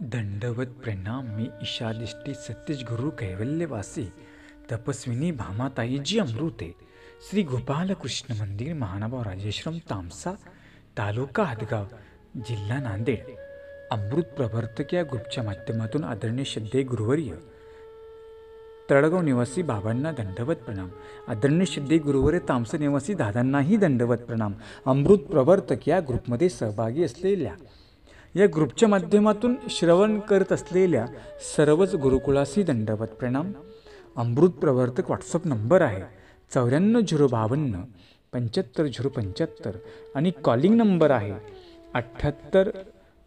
दंडवत प्रणाम मी ईशादिष्टी सतीश गुरु कैवल्यवासी तपस्विनी भामाताईजी अमृते श्री गोपालकृष्ण मंदिर महानाभाव राजेश्रम तामसा तालुका हदगाव जिल्हा नांदेड. अमृत प्रवर्तक या ग्रुपच्या माध्यमातून आदरणीय श्रद्धे गुरुवर्य तळगाव निवासी बाबांना दंडवत प्रणाम. आदरणीय श्रद्धे गुरुवर्य तामसा निवासी दादांनाही दंडवत प्रणाम. अमृत प्रवर्तक या ग्रुपमध्ये सहभागी असलेल्या या ग्रुपच्या माध्यमातून श्रवण करत असलेल्या सर्वच गुरुकुलासी दंडवत प्रणाम. अमृत प्रवर्तक व्हॉट्सअप नंबर आहे चौऱ्याण्णव झिरो बावन्न पंच्याहत्तर झिरो पंच्याहत्तर आणि कॉलिंग नंबर आहे अठ्ठ्याहत्तर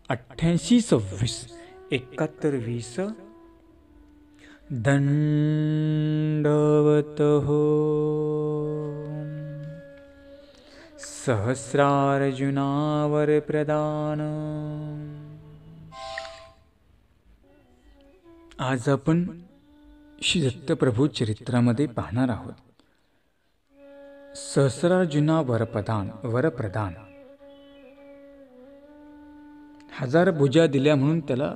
अठ्ठ्याऐंशी सव्वीस एकाहत्तर वीस. दंडवत हो. सहस्रार्जुनावर प्रदान. आज आपण श्री दत्तप्रभू चरित्रामध्ये पाहणार आहोत. सहस्रार्जुना वरप्रदान वरप्रदान हजार भुजा दिल्या म्हणून त्याला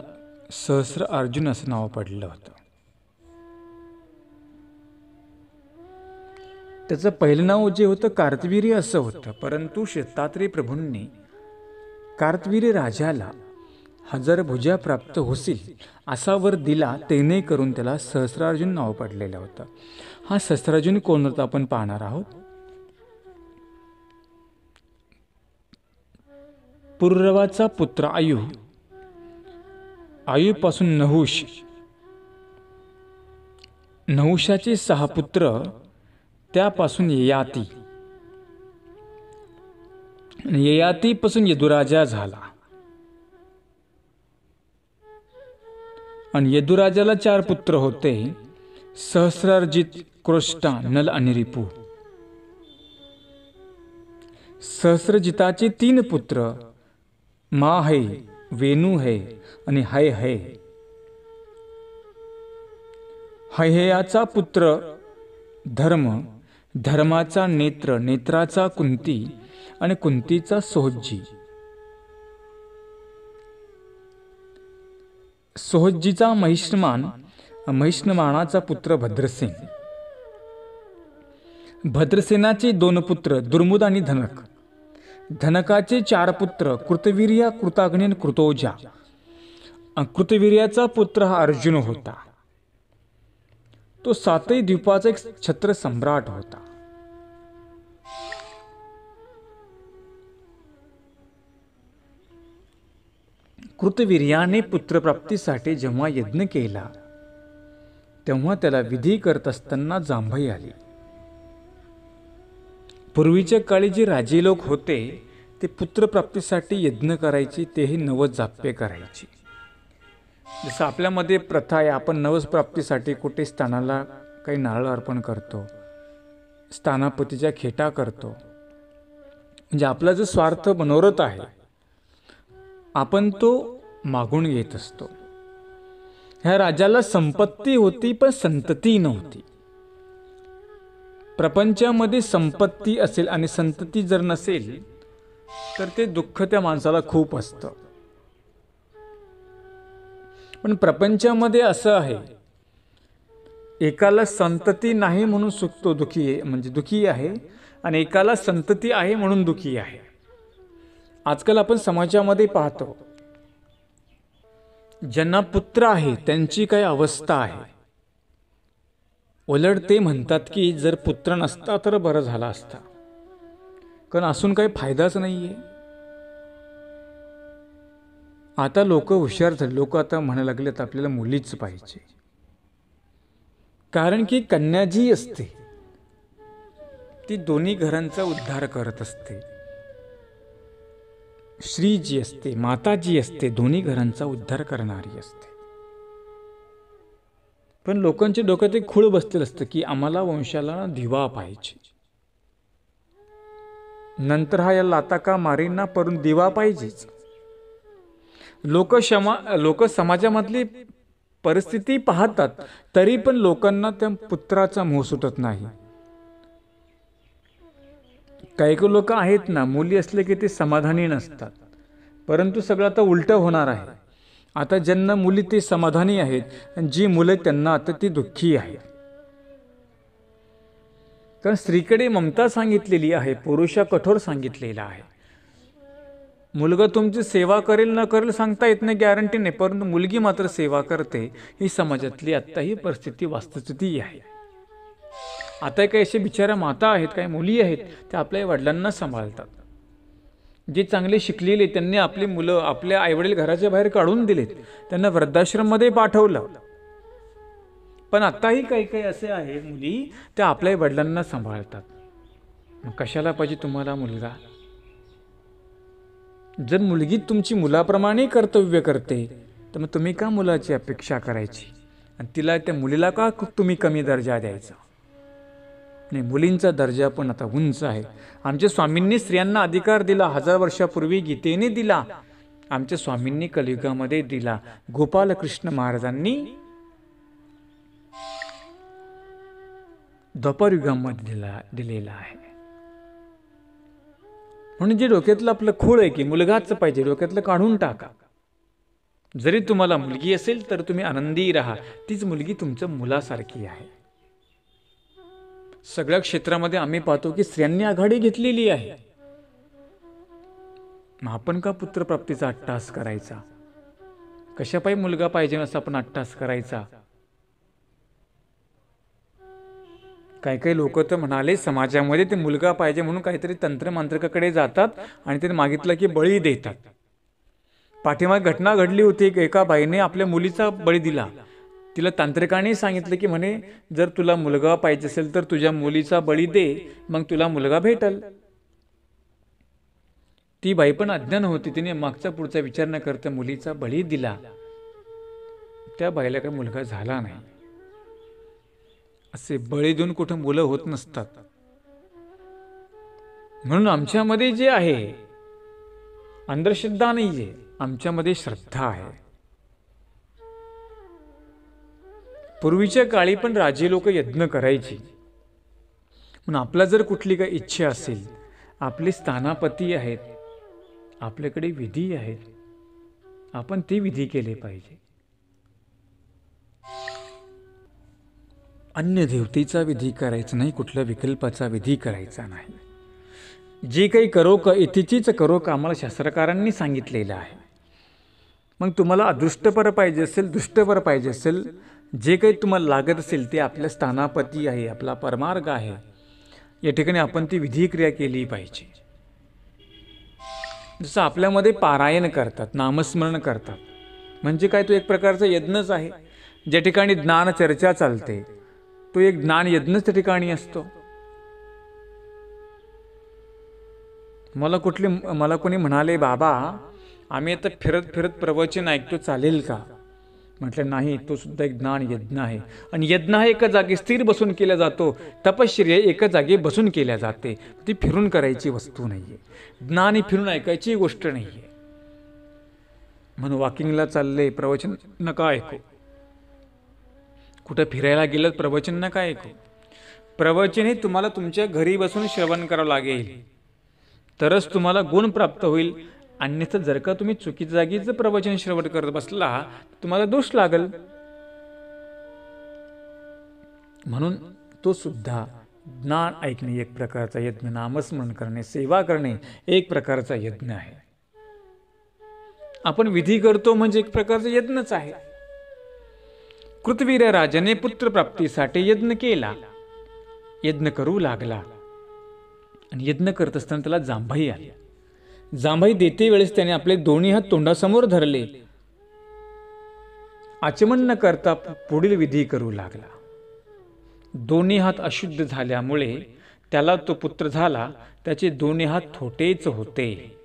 सहस्र अर्जुन असं नाव पडलं होतं. त्याचं पहिलं नाव जे होतं कार्तवीर्य असं होतं परंतु दत्तात्रय प्रभूंनी कार्तवीर्य राजाला हजार भुजा प्राप्त होतील असा वर दिला तेने करून त्याला सहस्रार्जुन नाव पडलेलं होतं. हा सहस्रार्जुन कोण होता आपण पाहणार आहोत? पुरवाचा पुत्र आयु. आयुपासून नहुष नहुषाचे सहा पुत्र त्यापासून ययाती. ययातीपासून यदुराजा झाला. आणि यदुराजाला चार पुत्र होते. सहस्रार्जित क्रोष्टा नल आणि रिपू. सहस्रजिताचे तीन पुत्र मा है वेणू है आणि हय है. हययाचा पुत्र धर्म धर्माचा नेत्र नेत्राचा कुंती आणि कुंतीचा सोहजी. सोहज्जीचा महिष्णमान महिष्णमानाचा पुत्र भद्रसेन भद्रसेनाचे दोन पुत्र दुर्मुद आणि धनक धनकाचे चार पुत्र कृतवीर्या कृताग्नी कृतोजा. कृतवीर्याचा पुत्र हा अर्जुन होता. तो सातही द्वीपाचा एक छत्र सम्राट होता. कृतवीर्याने पुत्रप्राप्तीसाठी जेव्हा यज्ञ केला तेव्हा त्याला विधी करत असताना जांभई आली. पूर्वीच्या काळी जे राजे लोक होते ते पुत्रप्राप्तीसाठी यज्ञ करायचे तेही नवस जाप्य करायचे. जसं आपल्यामध्ये प्रथा आहे आपण नवस प्राप्तीसाठी कुठे स्थानाला काही नारळ अर्पण करतो स्थानापतीच्या खेटा करतो. म्हणजे आपला जो स्वार्थ मनोरथ आहे आपण तो मागून घेत असतो. ह्या राजाला संपत्ती होती पण संतती नव्हती. प्रपंचामध्ये संपत्ती असेल आणि संतती जर नसेल तर ते दुःख त्या माणसाला खूप असतं. पण प्रपंचामध्ये असं आहे एकाला संतती नाही म्हणून सुखतो दुखी आहे म्हणजे दुखी आहे आणि एकाला संतती आहे म्हणून दुखी आहे. आजकाल आपण समाजामध्ये पाहतो ज्यांना पुत्र आहे त्यांची काय अवस्था आहे. उलट ते म्हणतात की जर पुत्र नसता तर बरं झाला असता. कारण असून काही फायदाच नाही आहे आता लोक हुशार झाले लोक आता म्हणायला लागलेत आपल्याला मुलीच पाहिजे. कारण की कन्या जी असते. ती दोन्ही घरांचा उद्धार करत असते. श्री जी असते माता जी असते दोन्ही घरांचा उद्धार करणारी असते. पण लोकांच्या डोक्यात एक खूळ बसलेलं असतं की आम्हाला वंशाला दिवा पाहिजे. नंतर हा या लाताका मारींना परून दिवा पाहिजेच. लोक क्षमा लोक समाजामधली परिस्थिती पाहतात तरी पण लोकांना त्या पुत्राचा मोह सुटत नाही. काही काही लोक आहेत ना मुली असले की ते समाधानी नसतात. परंतु सगळं आता उलटं होणार आहे. आता ज्यांना मुली ते समाधानी आहेत आणि जी मुलं त्यांना आता ती दुःखी आहेत. कारण स्त्रीकडे ममता सांगितलेली आहे पुरुषा कठोर सांगितलेला आहे. मुलगा तुमची सेवा करेल न करेल सांगता येत नाही गॅरंटी नाही. परंतु मुलगी मात्र सेवा करते ही समाजातली आत्ता ही परिस्थिती वास्तुस्थिती आहे. आता काही असे बिचाऱ्या माता आहेत काही मुली आहेत त्या आपल्या वडिलांना सांभाळतात. जे चांगले शिकलेले त्यांनी आपली मुलं आपल्या आईवडील घराच्या बाहेर काढून दिलेत. त्यांना वृद्धाश्रममध्ये पाठवलं. पण आत्ताही काही काही असे आहे मुली त्या आपल्या वडिलांना सांभाळतात. मग कशाला पाहिजे तुम्हाला मुलगा? जर मुलगी तुमची मुलाप्रमाणे कर्तव्य करते तर मग तुम्ही का मुलाची अपेक्षा करायची? आणि तिला त्या मुलीला का तुम्ही कमी दर्जा द्यायचा? नाही मुलींचा दर्जा पण आता उंच आहे. आमच्या स्वामींनी स्त्रियांना अधिकार दिला हजार वर्षापूर्वी गीतेने दिला. आमच्या स्वामींनी कलियुगामध्ये दिला. गोपालकृष्ण महाराजांनी द्वापारयुगामध्ये दिला दिलेला आहे. म्हणून जे डोक्यातलं आपलं खूळ आहे की मुलगाच पाहिजे डोक्यातलं काढून टाका. जरी तुम्हाला मुलगी असेल तर तुम्ही आनंदी राहा. तीच मुलगी तुमच्या मुलासारखी आहे. सगळ्या क्षेत्रामध्ये आम्ही पाहतो की स्त्रियांनी आघाडी घेतलेली आहे. मग आपण का पुत्रप्राप्तीचा अट्टास करायचा? कशापायी मुलगा पाहिजे असं आपण अट्टास करायचा? काही काही लोक तर म्हणाले समाजामध्ये ते मुलगा पाहिजे म्हणून काहीतरी तंत्रमांत्रकाकडे जातात आणि ते मागितलं की बळी देतात. पाठीमाग घटना घडली होती की एका बाईने आपल्या मुलीचा बळी दिला. तिला तांत्रिकाने सांगितलं की म्हणे जर तुला मुलगा पाहिजे असेल तर तुझ्या मुलीचा बळी दे मग तुला मुलगा भेटल. ती बाई पण अज्ञान होती. तिने मागचा पुढचा विचार न करता मुलीचा बळी दिला. त्या बाईला काही मुलगा झाला नाही. असे बळी देऊन कुठं मुलं होत नसतात. म्हणून आमच्यामध्ये जे आहे अंधश्रद्धा नाही आहे आमच्यामध्ये श्रद्धा आहे. पूर्वीच्या काळी पण राजे लोक यज्ञ करायची. म्हणून आपला जर कुठली काही इच्छा असेल आपले स्थानापती आहेत आपल्याकडे विधी आहेत आपण ते विधी केले पाहिजे. अन्य देवतेचा विधी करायचा नाही कुठल्या विकल्पाचा विधी करायचा नाही. जे काही करो क इथेचीच करो का आम्हाला शास्त्रकारांनी सांगितलेलं आहे. मग तुम्हाला अदृष्टपर पाहिजे असेल दुष्टपर पाहिजे असेल जे काही तुम्हाला लागत असेल ते आपल्या स्थानापती आहे आपला परमार्ग आहे. या ठिकाणी आपण ती विधी क्रिया केली पाहिजे. जसं आपल्यामध्ये पारायण करतात नामस्मरण करतात. म्हणजे काय? तो एक प्रकारचा यज्ञच आहे. ज्या ठिकाणी ज्ञान चर्चा चालते तो एक ज्ञान यज्ञच त्या ठिकाणी असतो. मला कुठले मला कोणी म्हणाले बाबा आम्ही आता फिरत फिरत प्रवचन ऐकतो चालेल का? म्हटलं नाही तो सुद्धा एक ज्ञान यज्ञ आहे. आणि यज्ञ हा एका जागी स्थिर बसून केला जातो. तपश्चर्या एका जागी बसून केल्या जाते. ती फिरून करायची वस्तू नाही आहे ज्ञान ही फिरून ऐकायची गोष्ट नाही आहे म्हणून वॉकिंगला चालले प्रवचन नका ऐकू. कुठं फिरायला गेलं प्रवचन नका ऐकू. प्रवचन हे तुम्हाला तुमच्या घरी बसून श्रवण करावं लागेल. तरच तुम्हाला गुण प्राप्त होईल. अन्यथा जर का तुम्ही चुकीच्या जागीच प्रवचन श्रवण करत बसला तुम्हाला दोष लागल. म्हणून तो सुद्धा ज्ञान ऐकणे एक प्रकारचा यज्ञ नामस्मरण करणे सेवा करणे एक प्रकारचा यज्ञ आहे. आपण विधी करतो म्हणजे एक प्रकारचा यज्ञच आहे. कृतवीर राजाने पुत्रप्राप्तीसाठी यज्ञ केला. यज्ञ करू लागला. आणि यज्ञ करत असताना त्याला जांभाई आली. जांभई देते वेळेस त्याने आपले दोन्ही हात तोंडासमोर धरले. आचमन न करता पुढील विधी करू लागला. दोन्ही हात अशुद्ध झाल्यामुळे त्याला तो पुत्र झाला. त्याचे दोन्ही हात थोटेच होते.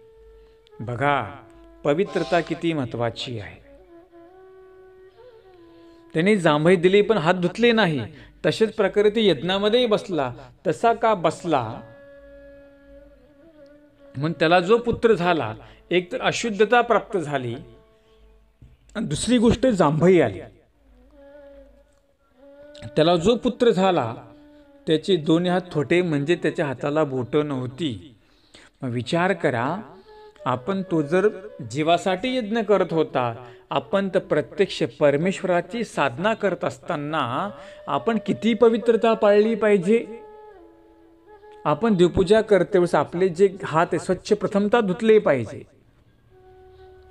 बघा पवित्रता किती महत्वाची आहे. त्याने जांभई दिली पण हात धुतले नाही. तसेच प्रकारे ते यज्ञामध्ये बसला. तसा का बसला? म्हणून त्याला जो पुत्र झाला एक तर अशुद्धता प्राप्त झाली आणि दुसरी गोष्ट जांभई आली. त्याला जो पुत्र झाला त्याचे दोन्ही हात थोटे म्हणजे त्याच्या हाताला बोटं नव्हती. मग विचार करा आपण तो जर जीवासाठी यज्ञ करत होता आपण तर प्रत्यक्ष परमेश्वराची साधना करत असताना आपण किती पवित्रता पाळली पाहिजे? आपण देवपूजा करते वेळेस आपले जे हात आहे स्वच्छ प्रथमता धुतले पाहिजे.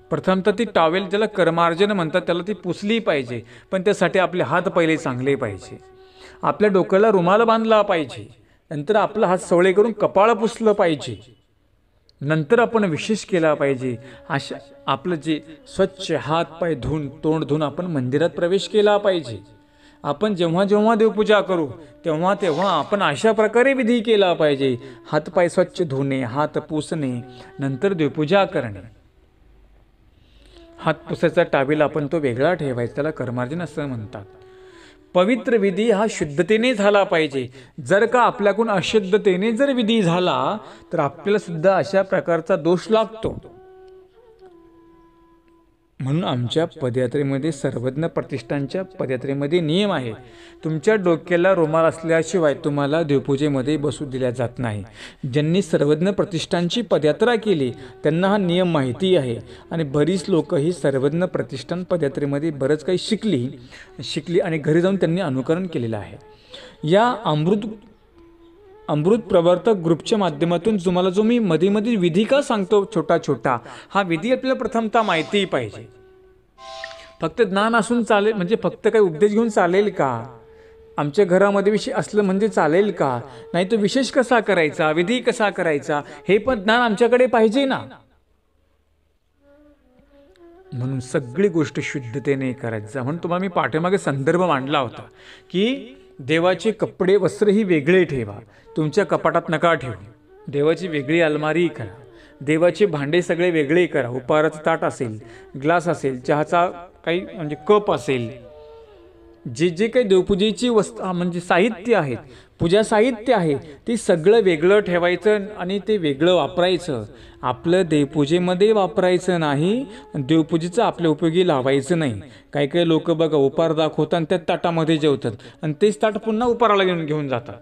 प्रथमतः ती टॉवेल ज्याला कर्मार्जन म्हणतात त्याला ती पुसली पाहिजे. पण त्यासाठी आपले हात पहिले चांगले पाहिजे. आपल्या डोक्याला रुमाल बांधला पाहिजे. नंतर आपला हात सवळे करून कपाळ पुसलं पाहिजे. नंतर आपण विशेष केला पाहिजे. अशा आपलं जे स्वच्छ हात पाय धुवून तोंड धुवून आपण मंदिरात प्रवेश केला पाहिजे. आपण जेव्हा जेव्हा देवपूजा करू तेव्हा तेव्हा आपण अशा प्रकारे विधी केला पाहिजे. हातपाय स्वच्छ धुणे हात पुसणे नंतर देवपूजा करणे. हात पुसायचा टावेल आपण तो वेगळा ठेवायचा त्याला कर्मार्जन असं म्हणतात. पवित्र विधी हा शुद्धतेने झाला पाहिजे. जर का आपल्याकडून अशुद्धतेने जर विधी झाला तर आपल्याला सुद्धा अशा प्रकारचा दोष लागतो. म्हणून आमच्या पदयात्रेमध्ये सर्वज्ञ प्रतिष्ठानच्या पदयात्रेमध्ये नियम आहे. तुमच्या डोक्याला रुमाल असल्याशिवाय तुम्हाला देवपूजेमध्ये बसू दिल्या जात नाही. ज्यांनी सर्वज्ञ प्रतिष्ठानची पदयात्रा केली त्यांना हा नियम माहिती आहे. आणि बरीच लोक ही सर्वज्ञ प्रतिष्ठान पदयात्रेमध्ये बरंच काही शिकली शिकली आणि घरी जाऊन त्यांनी अनुकरण केलेलं आहे. या अमृत अमृत प्रवर्तक ग्रुपच्या माध्यमातून तुम्हाला जो मी मध्ये मध्ये विधी का सांगतो छोटा छोटा हा विधी आपल्याला प्रथमतः माहितीही पाहिजे. फक्त ज्ञान असून चालेल म्हणजे फक्त काही उपदेश घेऊन चालेल का? आमच्या घरामध्ये विषय असलं म्हणजे चालेल का? नाही तो विशेष कसा करायचा विधी कसा करायचा हे पण ज्ञान आमच्याकडे पाहिजे ना? म्हणून सगळी गोष्ट शुद्धतेने करायचं. म्हणून तुम्हाला मी पाठीमागे संदर्भ मांडला होता की देवाचे कपडे वस्त्रही वेगळे ठेवा. तुमच्या कपाटात नका ठेवू. देवाची वेगळी अलमारी करा. देवाचे भांडे सगळे वेगळे करा. उपाराचं ताट असेल ग्लास असेल चहाचा काही म्हणजे कप असेल. जे जे काही देवपूजेची वस्त म्हणजे साहित्य आहेत पूजा साहित्य आहे. ते सगळं वेगळं ठेवायचं आणि ते वेगळं वापरायचं. आपलं देवपूजेमध्ये वापरायचं नाही देवपूजेचं आपल्या उपयोगी लावायचं नाही. काही काही लोक बघा उपार दाखवतात आणि त्या ताटामध्ये जेवतात. आणि तेच ताट पुन्हा उपाराला घेऊन घेऊन जातात.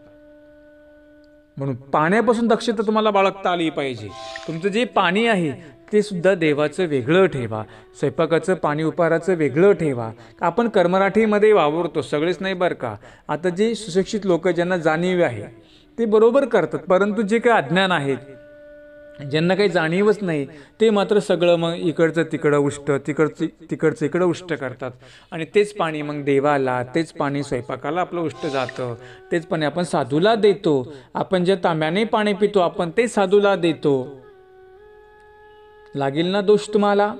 म्हणून पाण्यापासून दक्षता तुम्हाला बाळगता आली पाहिजे. तुमचं जे पाणी आहे ते सुद्धा देवाचं वेगळं ठेवा. स्वयंपाकाचं पाणी उपाराचं वेगळं ठेवा. आपण कर्मराठीमध्ये वावरतो सगळेच नाही बरं का? आता जे सुशिक्षित लोक ज्यांना जाणीव आहे ते बरोबर करतात परंतु जे काही अज्ञान आहेत ज्यांना काही जाणीवच नाही ते मात्र सगळं मग इकडचं तिकडं उष्ट तिकडचं तिकडचं इकडं उष्ट करतात. आणि तेच पाणी मग देवाला तेच पाणी स्वयंपाकाला आपलं उष्ट जातं. तेच पाणी आपण साधूला देतो. आपण ज्या तांब्याने पाणी पितो आपण ते साधूला देतो. लागेल ना दोष तुम्हाला?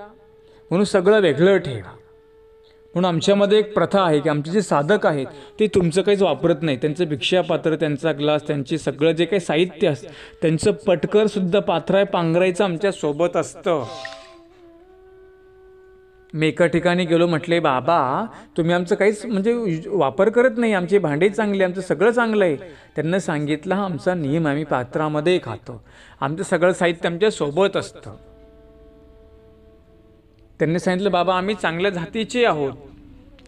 म्हणून सगळं वेगळं ठेवा. म्हणून आमच्यामध्ये एक प्रथा आहे की आमचे जे साधक आहेत ते तुमचं काहीच वापरत नाही. त्यांचं भिक्षापात्र त्यांचा ग्लास त्यांचे सगळं जे काही साहित्य असतं त्यांचं पटकर सुद्धा पाथराय पांघरायचं आमच्यासोबत असतं. मी एका ठिकाणी गेलो म्हटले बाबा तुम्ही आमचं काहीच म्हणजे वापर करत नाही. आमचे भांडे चांगले आमचं सगळं चांगलं आहे. त्यांना सांगितलं हा आमचा नियम आम्ही पात्रामध्ये खातो. आमचं सगळं साहित्य आमच्यासोबत असतं. त्यांनी सांगितलं बाबा आम्ही चांगल्या जातीचे आहोत.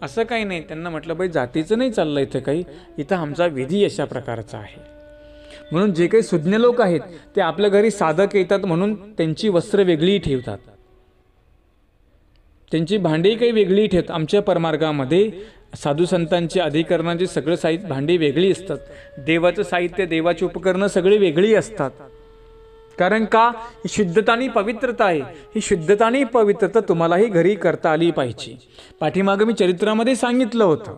असं काही नाही. त्यांना म्हटलं बाई जातीचं नाही चाललं इथं काही. इथं आमचा विधी अशा प्रकारचा आहे. म्हणून जे काही सुज्ञ लोक आहेत ते आपल्या घरी साधक येतात म्हणून त्यांची वस्त्र वेगळी ठेवतात. त्यांची भांडी काही वेगळी ठेवतात. आमच्या परमार्गामध्ये साधू संतांची अधिकरणाची सगळं साहित्य भांडी वेगळी असतात. देवाचं साहित्य देवाची उपकरणं सगळी वेगळी असतात. कारण का? ही शुद्धता आणि पवित्रता आहे. ही शुद्धता आणि पवित्रता तुम्हालाही घरी करता आली पाहिजे. पाठीमागं मी चरित्रामध्ये सांगितलं होतं.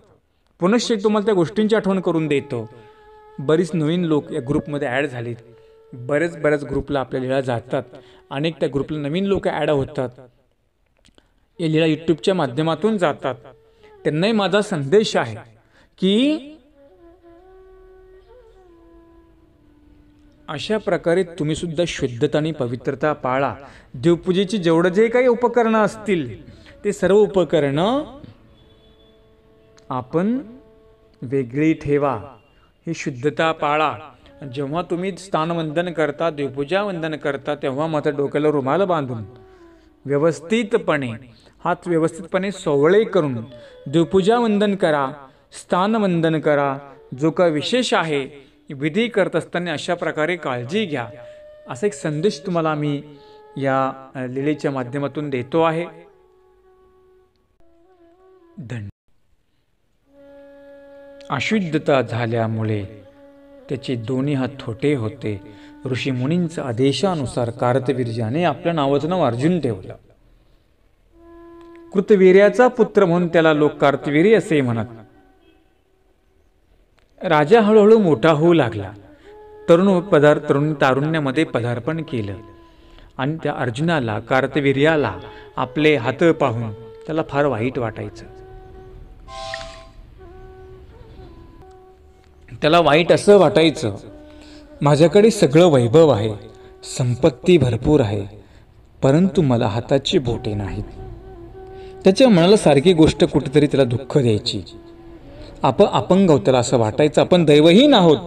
पुनश्च तुम्हाला त्या गोष्टींची आठवण करून देतो. बरीच नवीन लोक या ग्रुपमध्ये ॲड झालीत. बरेच बऱ्याच ग्रुपला आपल्या लिळा जातात. अनेक त्या ग्रुपला नवीन लोक ॲड होतात. या लिळा यूट्यूबच्या माध्यमातून जातात. त्यांनाही माझा संदेश आहे की अशा प्रकारे तुम्ही सुद्धा शुद्धता आणि पवित्रता पाळा. देवपूजेची जेवढं जे काही उपकरणं असतील ते सर्व उपकरणं आपण वेगळी ठेवा. ही शुद्धता पाळा. जेव्हा तुम्ही स्थानवंदन करता देवपूजा वंदन करता तेव्हा मात्र डोक्याला रुमाल बांधून व्यवस्थितपणे हात व्यवस्थितपणे सोवळे करून देवपूजा वंदन करा स्थानवंदन करा. जो का विशेष आहे विधी करत असताना अशा प्रकारे काळजी घ्या. असा एक संदेश तुम्हाला मी या लिलेच्या माध्यमातून देतो आहे. दंड. अशुद्धता झाल्यामुळे त्याचे दोन्ही हात थोटे होते. ऋषी मुनींचा आदेशानुसार कार्तवीर्याने आपल्या नावाचं नाव अर्जुन ठेवलं. कृतवीर्याचा पुत्र म्हणून त्याला लोक कार्तवीर्य असे म्हणत राजा हळूहळू मोठा होऊ लागला. तरुण पदार्थ तरुण तारुण्यामध्ये पदार्पण केलं. आणि त्या अर्जुनाला कार्तवीर्याला आपले हात पाहून त्याला फार वाईट वाटायचं. त्याला वाईट असं वाटायचं माझ्याकडे सगळं वैभव आहे संपत्ती भरपूर आहे परंतु मला हाताची बोटे नाहीत. त्याच्या मनाला सारखी गोष्ट कुठेतरी त्याला दुःख द्यायची. आप अपंग होतं असं वाटायचं आपण दैवहीन आहोत.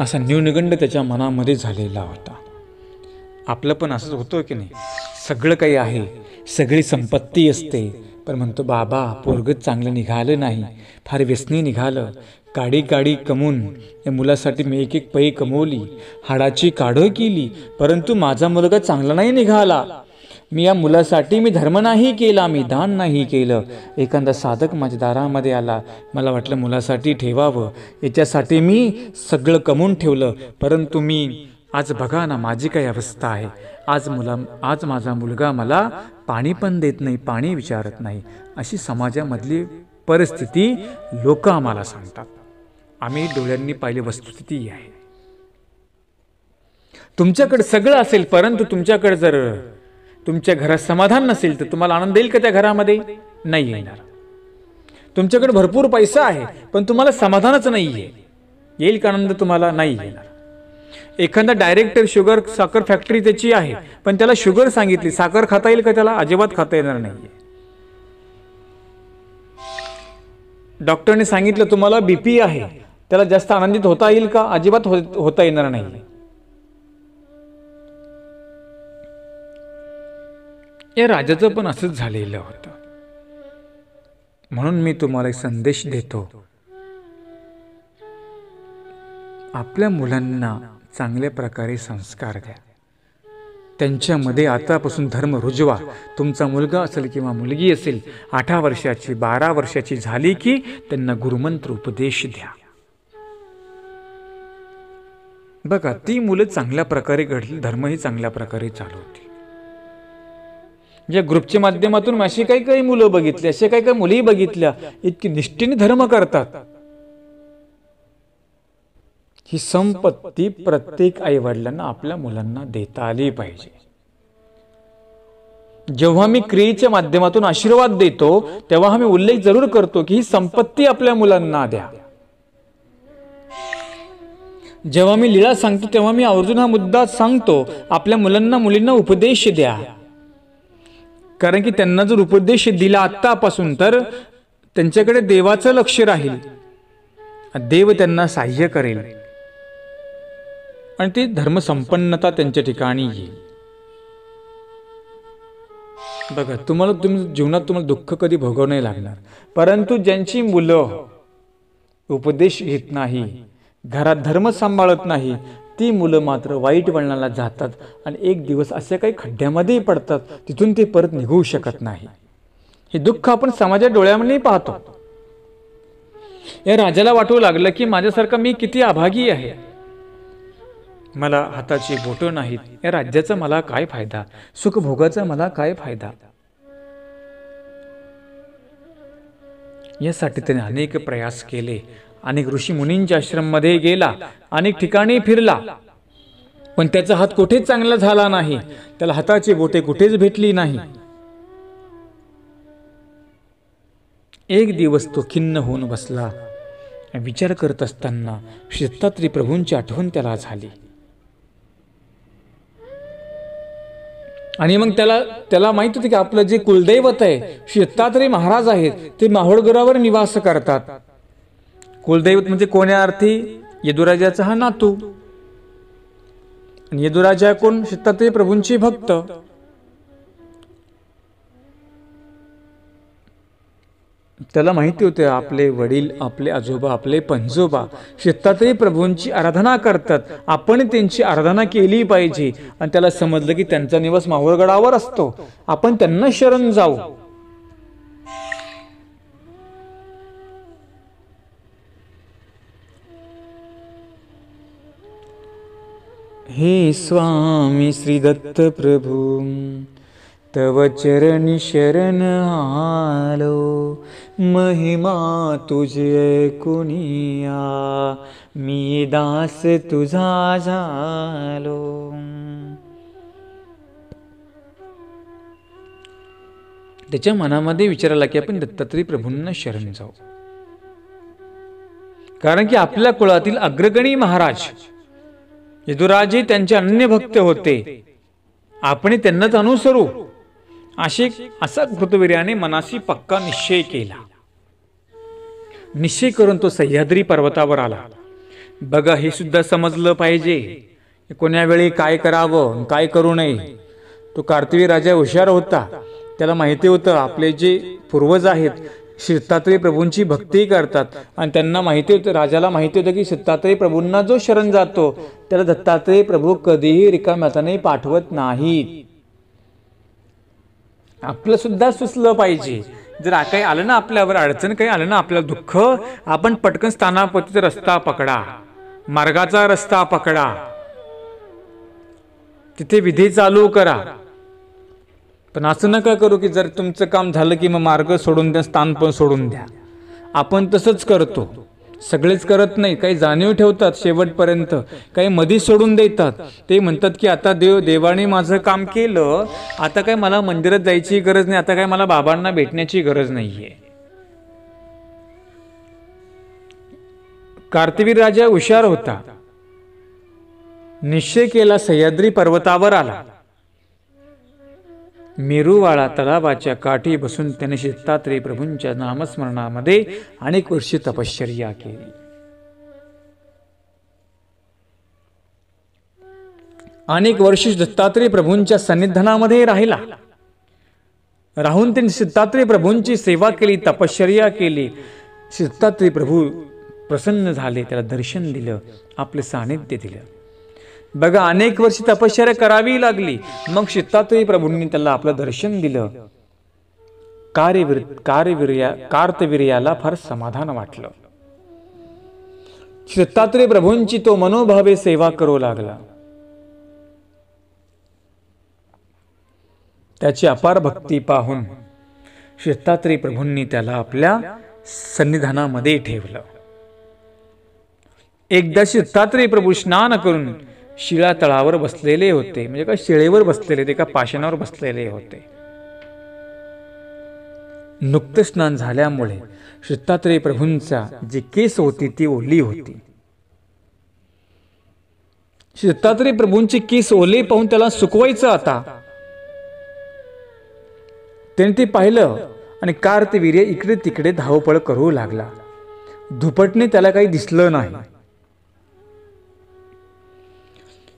असा न्यूनगंड त्याच्या मनामध्ये झालेला होता. आपलं पण असंच होतं की नाही? सगळं काही आहे सगळी संपत्ती असते. पण म्हणतो बाबा पोरगत चांगलं निघालं नाही. फार व्यसनी निघालं. काडी काडी कमवून या मुलासाठी मी एक एक पै कमवली. हाडाची काढं केली. परंतु माझा मुलगा चांगला नाही निघाला. मी या मुलासाठी मी धर्म नाही केला मी दान नाही केलं. एखादा साधक माझ्या दारामध्ये आला. मला वाटलं मुलासाठी ठेवावं. याच्यासाठी मी सगळं कमवून ठेवलं. परंतु मी आज बघा ना माझी काय अवस्था आहे. आज मुला आज माझा मुलगा मला पाणी पण देत नाही पाणी विचारत नाही. अशी समाजामधली परिस्थिती लोक आम्हाला सांगतात. आम्ही डोळ्यांनी पाहिली वस्तुस्थिती ही आहे. तुमच्याकडे सगळं असेल परंतु तुमच्याकडे जर तुमच्या घरात समाधान नसेल तर तुम्हाला आनंद येईल का त्या घरामध्ये? नाही येणार. तुमच्याकडे भरपूर पैसा आहे पण तुम्हाला समाधानच नाही आहे येईल का आनंद तुम्हाला? नाही येणार. एखादा डायरेक्टर शुगर साखर फॅक्टरी त्याची आहे पण त्याला शुगर सांगितली. साखर खाता येईल का त्याला? अजिबात खाता येणार नाहीये. डॉक्टरने सांगितलं तुम्हाला बीपी आहे. त्याला जास्त आनंदित होता येईल का? अजिबात हो- होता येणार नाही. या राजाचं पण असंच झालेलं होतं. म्हणून मी तुम्हाला एक संदेश देतो. आपल्या मुलांना चांगल्या प्रकारे संस्कार द्या. त्यांच्यामध्ये आतापासून धर्म रुजवा. तुमचा मुलगा असेल किंवा मुलगी असेल आठा वर्षाची बारा वर्षाची झाली की त्यांना गुरुमंत्र उपदेश द्या. बघा ती मुलं चांगल्या प्रकारे घडली धर्मही चांगल्या प्रकारे चालवतील म्हणजे ग्रुपच्या माध्यमातून अशी काही काही मुलं बघितली असे काही काही मुलंही बघितल्या. इतकी निष्ठेने धर्म करतात. ही संपत्ती प्रत्येक आई वडिलांना आपल्या मुलांना देता आली पाहिजे. जेव्हा मी क्रियेच्या माध्यमातून आशीर्वाद देतो तेव्हा आम्ही उल्लेख जरूर करतो की ही संपत्ती आपल्या मुलांना द्या. जेव्हा मी लीळा सांगतो तेव्हा मी आवर्जून हा मुद्दा सांगतो आपल्या मुलांना मुलींना उपदेश द्या. कारण की त्यांना जर उपदेश दिला आत्तापासून तर त्यांच्याकडे देवाचं लक्ष राहील. देव त्यांना साह्य करेल. आणि ती धर्मसंपन्नता त्यांच्या ठिकाणी येईल. बघा तुम्हाला तुम्ही जीवनात तुम्हाला दुःख कधी भोगावं नाही लागणार. परंतु ज्यांची मुलं उपदेश घेत नाही घरात धर्म सांभाळत नाही ती मुलं मात्र वाईट वळणाला जातात आणि एक दिवस अशा काही खड्ड्यामध्येही पडतात तिथून ते परत निघू शकत नाही. हे दुःख आपण समाजात डोळ्यामध्ये पाहतो. या राजाला वाटू लागलं की माझ्यासारखा मी किती अभागी आहे. मला हाताची बोटं नाहीत या राज्याचा मला काय फायदा? सुखभोगाचा मला काय फायदा? यासाठी त्याने अनेक प्रयास केले. अनेक ऋषी मुनींच्या आश्रममध्ये गेला अनेक ठिकाणी फिरला. पण त्याचा हात कुठेच चांगला झाला नाही. त्याला हाताची बोटे कुठेच भेटली नाही. एक दिवस तो खिन्न होऊन बसला. विचार करत असताना श्री दत्तात्री प्रभूंची आठवण त्याला झाली. आणि मग त्याला त्याला माहीत होते की आपलं जे कुलदैवत आहे श्री दत्तात्रय महाराज आहेत ते माहोळगडावर निवास करतात. कुलदैवत म्हणजे कोण्या अर्थी? यदुराजाचा हा नातू. आणि यदुराजा कोण? श्री प्रभूंची भक्त. त्याला माहिती होते आपले वडील आपले आजोबा आपले पंजोबा शेतातही प्रभूंची आराधना करतात. आपण त्यांची आराधना केली पाहिजे. आणि त्याला समजलं की त्यांचा निवास माहुरगडावर असतो. आपण त्यांना शरण जाऊ. हे स्वामी श्री दत्त प्रभू तव चरणी शरण आलो महिमा तुझे कुनिया मी दास तुझा झालो. त्याच्या मनामध्ये विचारायला की आपण दत्तात्रय प्रभूंना शरण जाऊ. कारण की आपल्या कुळातील अग्रगणी महाराज यदुराजे त्यांचे अन्य भक्त होते. आपण त्यांनाच अनुसरू. अशी असा कृतवीर्याने मनाशी पक्का निश्चय केला. निश्चय करून तो सह्याद्री पर्वतावर आला. बघा हे सुद्धा समजलं पाहिजे. कोण्या वेळी काय करावं काय करू नये. तो कार्तिवी राजा हुशार होता. त्याला माहिती होतं आपले जे पूर्वज आहेत दत्तात्रय प्रभूंची भक्ती करतात. आणि त्यांना माहिती होतं राजाला माहिती होतं की दत्तात्रय प्रभूंना जो शरण जातो त्याला दत्तात्रय प्रभू कधीही रिकाम्याताने पाठवत नाहीत. आपलं सुद्धा सुचलं पाहिजे. जर काही आलं ना आपल्यावर अडचण काही आलं ना आपल्याला दुःख आपण पटकन स्थानापतीचा रस्ता पकडा. मार्गाचा रस्ता पकडा. तिथे विधी चालू करा. पण असं नका करू की जर तुमचं काम झालं की मग मार्ग सोडून द्या स्थान पण सोडून द्या. आपण तसंच करतो. सगळेच करत नाही काही जाणीव ठेवतात शेवटपर्यंत काही मधी सोडून देतात. ते म्हणतात की आता देव देवाने माझं काम केलं आता काय मला मंदिरात जायची गरज नाही आता काय मला बाबांना भेटण्याची गरज नाहीये. कार्तिवीर राजा हुशार होता. निश्चय केला सह्याद्री पर्वतावर आला. मेरूवाळा तलावाच्या काठी बसून त्याने दत्तात्रय प्रभूंच्या नामस्मरणामध्ये अनेक वर्षी तपश्चर्या केली. अनेक वर्ष दत्तात्रय प्रभूंच्या सन्निधानामध्ये राहिला. राहून त्यांनी सिद्धात्रेय प्रभूंची सेवा केली तपश्चर्या केली. सिद्धात्रेय प्रभू प्रसन्न झाले त्याला दर्शन दिलं आपलं सानिध्य दिलं. बघा अनेक वर्ष तपश्चर्या करावी लागली. मग शितातही प्रभूंनी त्याला आपलं दर्शन दिलं. कार्यवीर कार्यवीर्या कार्तवीर्याला फार समाधान वाटलं. दत्तात्रय प्रभूंची तो मनोभावे सेवा करू लागला. त्याची अपार भक्ती पाहून दत्तात्रय प्रभूंनी त्याला आपल्या सन्निधानामध्ये ठेवलं. एकदा दत्तात्रय प्रभू स्नान करून शिळा तळावर बसलेले होते. म्हणजे का शिळेवर बसलेले ते का पाषाणावर बसलेले होते. नुकतं स्नान झाल्यामुळे दत्तात्रय प्रभूंचा जी केस होती ती ओली होती. दत्तात्रय प्रभूंची केस ओले पाहून त्याला सुकवायचं आता. त्याने ते पाहिलं आणि कार्तवीर्य इकडे तिकडे धावपळ करू लागला. धुपटने त्याला काही दिसलं नाही.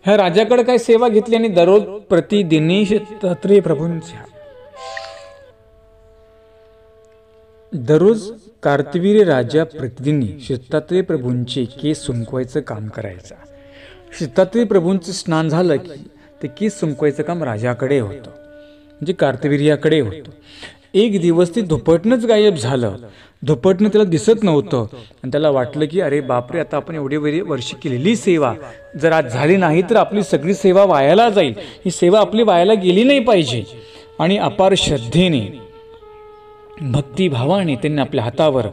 ह्या राजाकडे काय सेवा घेतली आणि दररोज प्रतिदिनी तत्रे प्रभूंच्या दररोज कार्तवीर राजा प्रतिदिनी दत्तात्रय प्रभूंचे केस सुंकवायचं काम करायचा. दत्तात्रय प्रभूंचं स्नान झालं की ते केस सुंकवायचं काम राजाकडे होतं. म्हणजे कार्तवीर्याकडे होतं. एक दिवस ते धुपटनच गायब झालं. धुपटनं त्याला दिसत नव्हतं. आणि त्याला वाटलं की अरे बापरे आता आपण एवढी वेळी वर्ष केलेली सेवा. जर आज झाली नाही तर आपली सगळी सेवा वायाला जाईल. ही सेवा आपली वायाला गेली नाही पाहिजे. आणि अपार श्रद्धेने भक्तिभावाने त्यांनी आपल्या हातावर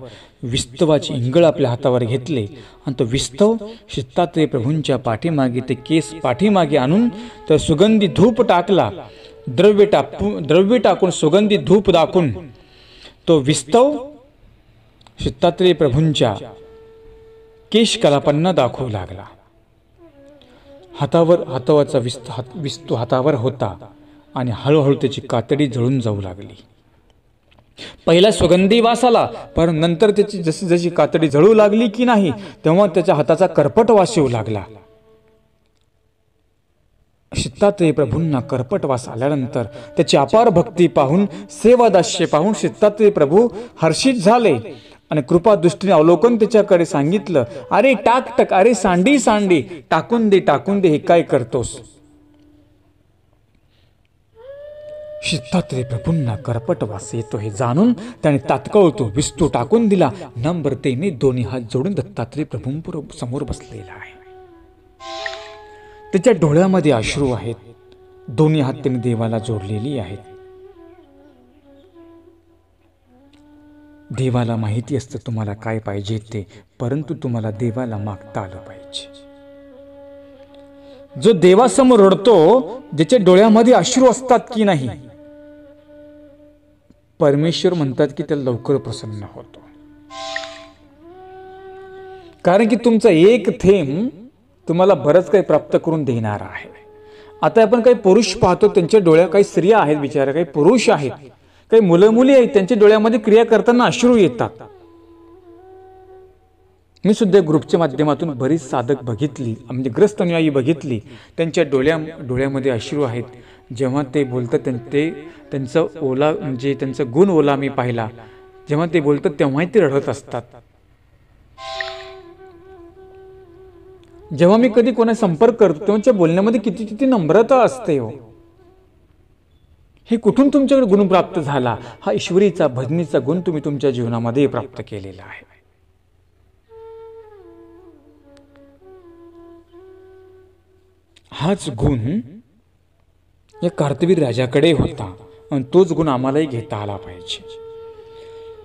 विस्तवाची इंगळ आपल्या हातावर घेतले. आणि तो विस्तव शित्तात्रय प्रभूंच्या पाठीमागे ते केस पाठीमागे आणून तर सुगंधी धूप टाकला. द्रव्य टाकून द्रव्य टाकून सुगंधी धूप दाखवून तो विस्तव शित्तात्रय प्रभूंच्या केशकलापांना दाखवू लागला. हातावर हातावाचा विस्त हात विस्तो हातावर होता आणि हळूहळू त्याची कातडी जळून जाऊ लागली. पहिला सुगंधी वास आला पण नंतर त्याची जशी जशी कातडी जळू लागली की नाही तेव्हा त्याच्या हाताचा करपट वास येऊ लागला. शित्तात्रेय प्रभूंना करपट वास आल्यानंतर त्याची अपार भक्ती पाहून सेवादास्य पाहून शित्तात्रेय प्रभू हर्षित झाले. आणि कृपादृष्टीने अवलोकन त्याच्याकडे सांगितलं. अरे टाक टक अरे सांडी सांडी. टाकून दे टाकून दे हे काय करतोस? शिस्तात्रे प्रभूंना करपट वास येतो हे जाणून त्याने तात्काळ तो विस्तू टाकून दिला. नम्रतेने दोन्ही हात जोडून दत्तात्रे प्रभूंपुर समोर बसलेला आहे. त्याच्या डोळ्यामध्ये अश्रू आहेत. दोन्ही हात त्याने देवाला जोडलेली आहेत. देवाला माहिती असतं तुम्हाला काय पाहिजे ते परंतु तुम्हाला देवाला मागता आलं पाहिजे. जो देवासमोर रडतो ज्याच्या डोळ्यामध्ये अश्रू असतात की नाही? परमेश्वर म्हणतात की त्याला लवकर प्रसन्न होतो. कारण की तुमचा एक थेंब तुम्हाला बरंच काही प्राप्त करून देणार आहे. आता आपण काही पुरुष पाहतो त्यांच्या डोळ्या काही स्त्रिया आहेत बिचारा काही पुरुष आहेत. काही मुलं मुली आहेत त्यांच्या डोळ्यामध्ये क्रिया करताना अश्रू येतात. मी सुद्धा ग्रुपच्या माध्यमातून बरीच साधक बघितली म्हणजे ग्रस्त अनुयायी बघितली. त्यांच्या डोळ्या डोळ्यामध्ये अश्रू आहेत. जेव्हा ते बोलतात ते त्यांचं ओला म्हणजे त्यांचं गुण ओला मी पाहिला. जेव्हा ते बोलतात तेव्हाही ते रडत असतात. जेव्हा मी कधी कोणा संपर्क करतो तेव्हाच्या बोलण्यामध्ये किती किती नम्रता असते हो. हे कुठून तुमच्याकडे गुण प्राप्त झाला? हा ईश्वरीचा भजनीचा गुण तुम्ही तुमच्या जीवनामध्ये प्राप्त केलेला आहे. हाच गुण या कार्तवीर राजाकडे होता. आणि तोच गुण आम्हालाही घेता आला पाहिजे.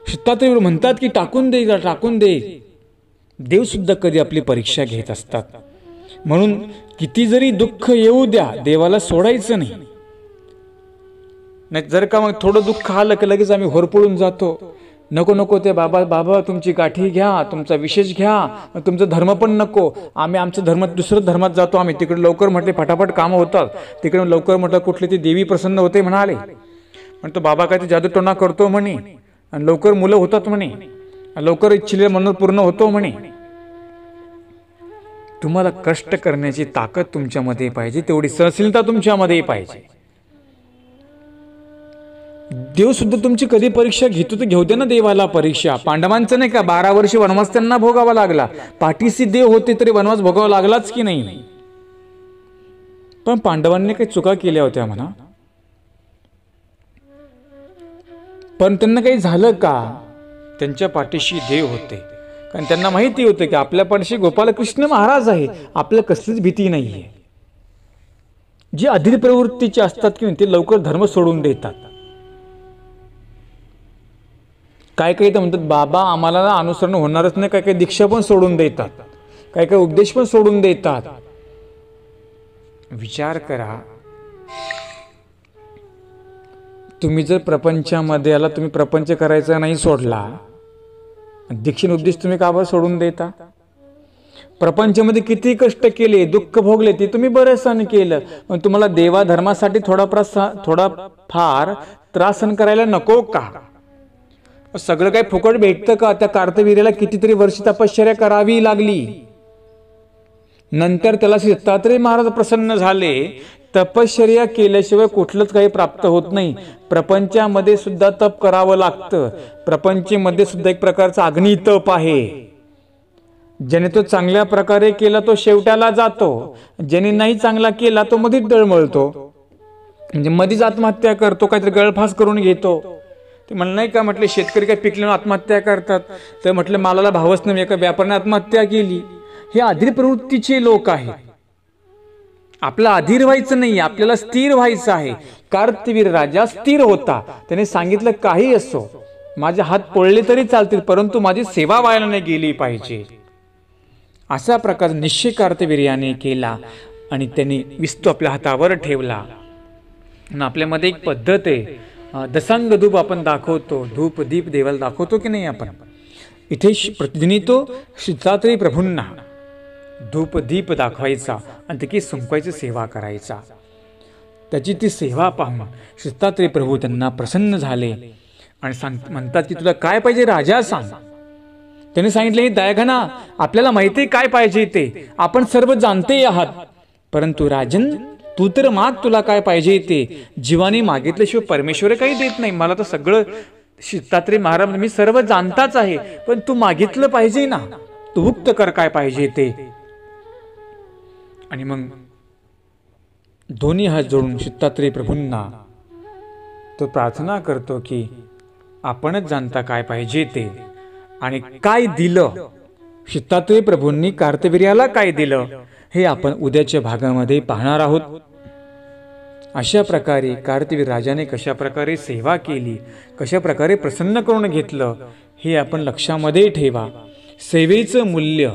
शित्तात्रेय म्हणतात की टाकून दे टाकून दे. देव सुद्धा कधी आपली परीक्षा घेत असतात. म्हणून किती जरी दुःख येऊ द्या देवाला सोडायचं नाही. नाही जर का मग थोडं दुःख आलं की लगेच आम्ही होरपळून जातो. नको नको ते बाबा बाबा तुमची गाठी घ्या तुमचा विशेष घ्या तुमचं धर्म पण नको. आम्ही आमचं धर्म दुसरं धर्मात जातो आम्ही. तिकडे लवकर म्हटले फटाफट कामं होतात. तिकडे लवकर म्हटलं कुठली ती देवी प्रसन्न होते म्हणाले. पण तो बाबा काय ते जादूटोणा करतो म्हणे. आणि लवकर मुलं होतात म्हणे. लवकर इच्छिले म्हणून पूर्ण होतो म्हणे. तुम्हाला कष्ट करण्याची ताकद तुमच्यामध्ये पाहिजे तेवढी सहशीलता तुमच्यामध्ये पाहिजे. देव सुद्धा तुमची कधी परीक्षा घेतो तर घेऊ दे ना देवाला परीक्षा. पांडवांचं नाही का बारा वर्षी वनवास त्यांना भोगावा लागला. पाठीशी देव होते तरी वनवास भोगावा लागलाच की नाही? पण पांडवांनी काही चुका केल्या होत्या म्हणा. पण त्यांना काही झालं का? त्यांच्या पाठीशी देव होते. कारण त्यांना माहिती होतं की आपल्या पाठीशी गोपालकृष्ण महाराज आहे. आपल्या कसलीच भीती नाहीये. जे अधिर प्रवृत्तीचे असतात की ते लवकर धर्म सोडून देतात. काय काही तर म्हणतात बाबा आम्हाला अनुसरण होणारच नाही. काय काही दीक्षा पण सोडून देतात. काय काय उपदेश पण सोडून देतात. विचार करा. तुम्ही जर प्रपंचामध्ये आला तुम्ही प्रपंच करायचा नाही सोडला दीक्षिण उपदेश तुम्ही का बरं सोडून देता? प्रपंचमध्ये किती कष्ट केले दुःख भोगले ते तुम्ही बरं सहन केलं. पण तुम्हाला देवा धर्मासाठी थोडा प्रसा थोडा फार त्रास सहन करायला नको का? सगळं काही फुकट भेटतं का? त्या कार्तवीर्याला कितीतरी वर्ष तपश्चर्या करावी लागली. नंतर त्याला दत्तात्रय महाराज प्रसन्न झाले. तपश्चर्या केल्याशिवाय कुठलंच काही प्राप्त होत नाही. प्रपंचामध्ये सुद्धा तप करावं लागतं. प्रपंचमध्ये सुद्धा एक प्रकारचा अग्नी तप आहे. ज्याने तो चांगल्या प्रकारे केला तो शेवट्याला जातो. ज्याने नाही चांगला केला तो मध्येच दळमळतो. म्हणजे मध्येच आत्महत्या करतो काहीतरी गळफास करून घेतो. ते म्हणलं नाही का? म्हटलं शेतकरी काय पिकल्यानं आत्महत्या करतात. तर म्हटलं मालाला भावच नाही एका व्यापाऱ्याने आत्महत्या केली. हे अधीर प्रवृत्तीचे लोक आहेत. आपलं अधीर व्हायचं नाही आपल्याला स्थिर व्हायचं आहे. कार्तवीर राजा स्थिर होता. त्याने सांगितलं काही असो माझे हात पडले तरी चालतील परंतु माझी सेवा व्हायला नाही गेली पाहिजे. असा प्रकार निश्चय कार्तवीर याने केला आणि त्यांनी विस्तू आपल्या हातावर ठेवला. आणि आपल्यामध्ये एक पद्धत आहे. दसांग धूप आपण दाखवतो धूप दीप देवाला दाखवतो की नाही आपण? इथे प्रतिदिनी तो प्रभूंना धूप दीप दाखवायचा आणि त्याची सुंकवायची सेवा करायचा. त्याची ती सेवा पाहून शितात्री प्रभू त्यांना प्रसन्न झाले आणि सांग म्हणतात की तुला काय पाहिजे राजा सांग. त्याने सांगितले दयाघना आपल्याला माहिती काय पाहिजे ते? आपण सर्व जाणते आहात. परंतु राजन तू तर माग तुला काय पाहिजे ते जीवाने मागितल्याशिवाय परमेश्वर काही देत नाही. मला तर सगळं शित्तात्रे महाराज मी सर्व जाणताच आहे. पण तू मागितलं पाहिजे ना. तू मुक्त कर काय पाहिजे ते. आणि मग दोन्ही हात जोडून शित्तात्रे प्रभूंना तो प्रार्थना करतो की आपणच जाणता काय पाहिजे ते. आणि काय दिलं? शित्तात्रे प्रभूंनी कार्तवीर्याला काय दिलं? हे आपण उद्याच्या भागामध्ये पाहणार आहोत. अशा प्रकारे कार्तवीर राजाने कशा प्रकारे सेवा केली कशा प्रकारे प्रसन्न करून घेतलं हे आपण लक्षामध्ये ठेवा. सेवेचं मूल्य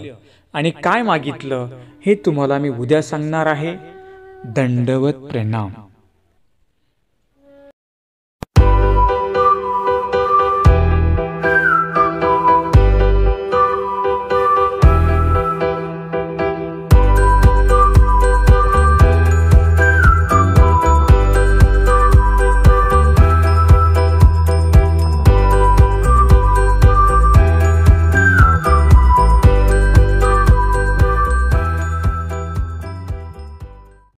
आणि काय मागितलं हे तुम्हाला मी उद्या सांगणार आहे. दंडवत प्रणाम.